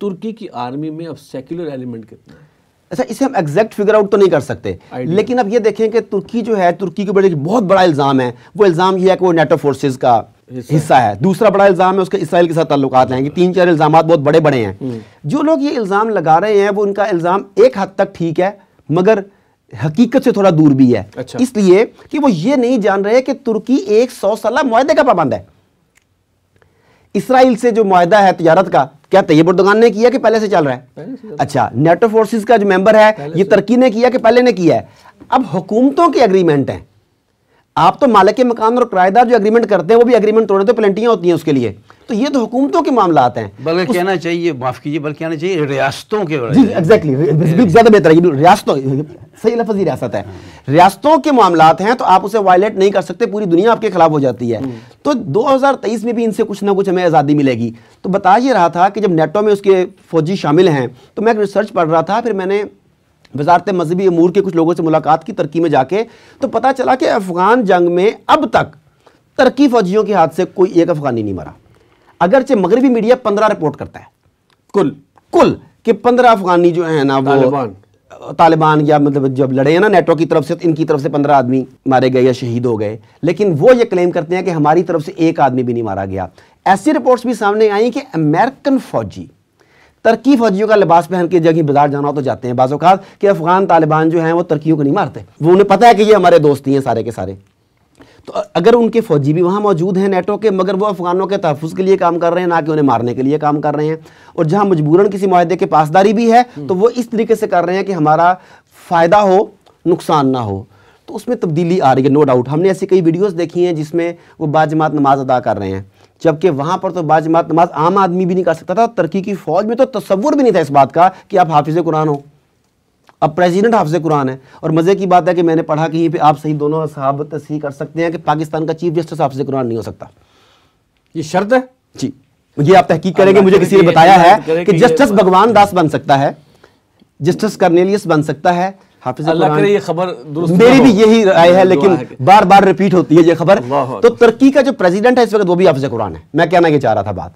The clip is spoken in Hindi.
तुर्की की आर्मी में अब सेक्युलर एलिमेंट कितना है? अच्छा इसे हम एग्जैक्ट फिगर आउट तो नहीं कर सकते। लेकिन अब ये देखें कि तुर्की जो है तुर्की के ऊपर एक बहुत बड़ा इल्ज़ाम है। वो इल्ज़ाम ये है कि वो नेटो फोर्सेस का हिस्सा हिस्सा है। दूसरा बड़ा इल्ज़ाम है उसके इसराइल के साथ ताल्लुकात हैं। कि तीन चार इल्ज़ाम बहुत बड़े बड़े हैं। हम्म। जो लोग ये इल्ज़ाम लगा रहे हैं वो उनका इल्ज़ाम एक हद तक ठीक है मगर हकीकत से थोड़ा दूर भी है। अच्छा। इसलिए कि वो ये नहीं जान रहे कि तुर्की एक सौ साल माहे का पाबंद है। इसराइल से जो माहा है तजारत का क्या तैयब उर्दगान ने किया कि पहले से चल रहा है? अच्छा नेटो फोर्सेस का जो मेंबर है ये से। तुर्की ने किया कि पहले ने किया है? अब हुकूमतों के एग्रीमेंट हैं। आप तो मालिक के मकान और किराएदार जो एग्रीमेंट करते हैं वो भी एग्रीमेंट तोड़े तो पेनल्टियाँ होती हैं उसके लिए। तो ये तो हुकूमतों के मामला हैं। बल्कि कहना चाहिए माफ़ कीजिए बल्कि कहना चाहिए रियासतों के जी एग्जैक्टली ज़्यादा बेहतर है रियासतों सही लफ्ज ही रियासत है। रियासतों के मामलात हैं तो आप उसे वायलेट नहीं कर सकते पूरी दुनिया आपके खिलाफ हो जाती है। तो 2023 में भी इनसे कुछ ना कुछ हमें आज़ादी मिलेगी। तो बता ये रहा था कि जब नेटो में उसके फौजी शामिल हैं तो मैं एक रिसर्च पढ़ रहा था फिर मैंने वजारत मजहबी अमूर के कुछ लोगों से मुलाकात की तुर्की में जाके तो पता चला कि अफगान जंग में अब तक तुर्की फौजियों के हाथ से कोई एक अफगानी नहीं मरा। अगरचे मगरबी मीडिया पंद्रह रिपोर्ट करता है। कुल। कुल कि पंद्रह अफगानी जो है ना वो तालिबान। या मतलब जब लड़े हैं ना नेटो की तरफ़ से तो इनकी तरफ़ से पंद्रह आदमी मारे गए या शहीद हो गए। लेकिन वो ये क्लेम करते हैं कि हमारी तरफ़ से एक आदमी भी नहीं मारा गया। ऐसी रिपोर्ट्स भी सामने आई कि अमेरिकन फौजी तरकी फौजियों का लिबास पहन के जगह बाज़ार जाना हो तो जाते हैं। बाज़ात कि अफगान तालिबान जो हैं वो तरकीयों को नहीं मारते। वो उन्हें पता है कि ये हमारे दोस्ती हैं सारे के सारे। तो अगर उनके फौजी भी वहाँ मौजूद हैं नेटो के मगर वो अफगानों के तहफ़ के लिए काम कर रहे हैं ना कि उन्हें मारने के लिए काम कर रहे हैं। और जहाँ मजबूरन किसी माहे के पासदारी भी है तो वो इस तरीके से कर रहे हैं कि हमारा फ़ायदा हो नुकसान ना हो। तो उसमें तब्दीली आ रही है नो डाउट हमने ऐसी कई वीडियोज़ देखी हैं जिसमें वो बाजमात नमाज़ अदा कर रहे हैं। जबकि वहाँ पर तो बाजमात नमाज़ आम आदमी भी नहीं कर सकता था। तुर्की की फ़ौज में तो तस्वुर भी नहीं था इस बात का कि आप हाफिज़ कुरान हो। अब प्रेसिडेंट हाफिज कुरान है। और मज़े की बात है कि मैंने पढ़ा कहीं पे आप सही दोनों साहब तस्ही कर सकते हैं कि पाकिस्तान का चीफ जस्टिस हाफिज कुरान नहीं हो सकता। ये शर्त है? जी। ये आप तहकीक करेंगे मुझे किसी ने बताया है कि जस्टिस भगवान दास बन सकता है जस्टिस कर्नेलियस बन सकता है अल्लाह करे ये खबर मेरी भी यही राय है लेकिन बार बार रिपीट होती है ये खबर। तो तुर्की का जो प्रेसिडेंट है इस वक्त वो भी हाफिज कुरान है। मैं कहना ये चाह रहा था बात।